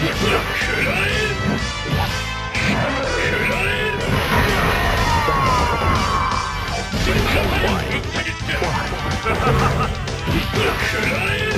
くらえ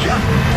Yeah.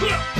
Get up!